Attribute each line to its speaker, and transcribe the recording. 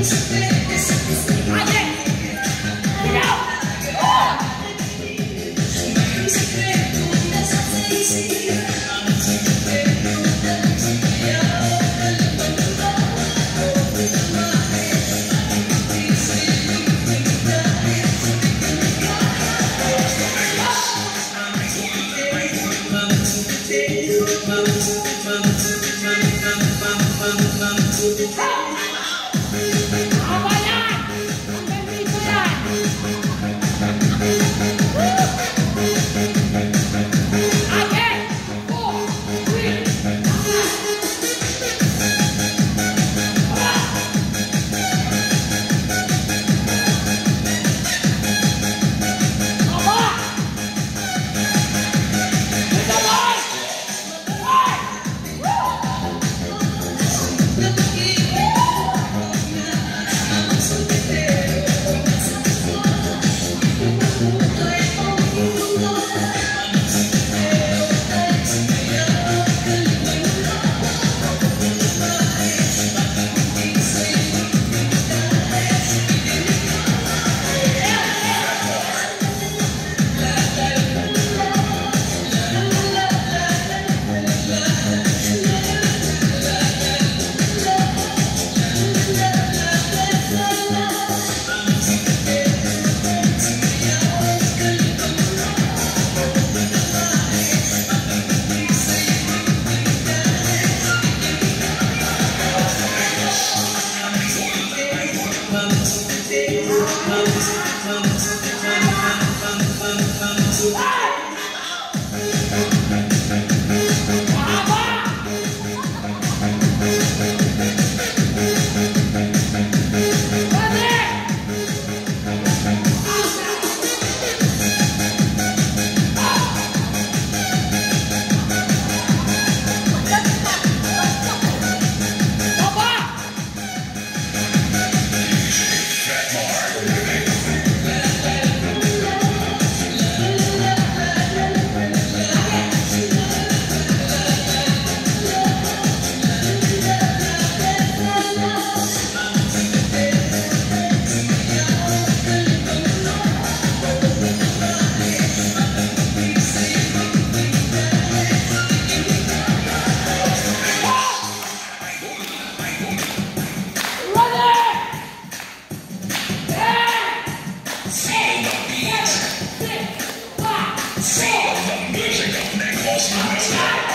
Speaker 1: Thank you.
Speaker 2: Shut